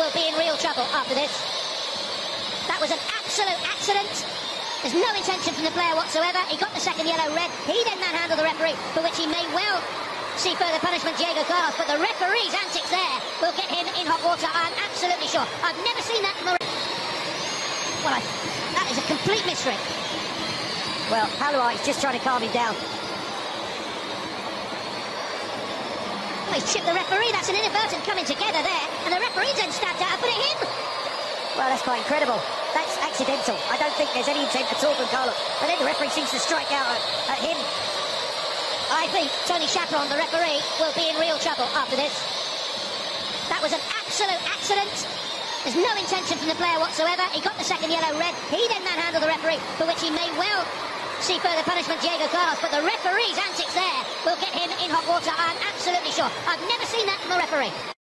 will be in real trouble after this. That was an absolute accident. There's no intention from the player whatsoever. He got the second yellow red. He then manhandled the referee, for which he may well see further punishment, Diego Carlos. But the referee's antics there will get him in hot water, I'm absolutely sure. I've never seen that from a... Well, I... that is a complete mystery. Well, Halua is just trying to calm him down. Well, he's chipped the referee. That's an inadvertent coming together there. And the referee then stabbed out and put it in. Well, that's quite incredible. That's accidental. I don't think there's any intent at all from Carlos. But then the referee seems to strike out at, at him. I think Tony Chapron, the referee, will be in real trouble after this. That was an absolute accident. There's no intention from the player whatsoever. He got the second yellow red. He then manhandled the referee, for which he may well see further punishment, Diego Carlos. But the referee's antics there will get him in hot water, I'm absolutely sure. I've never seen that from a referee.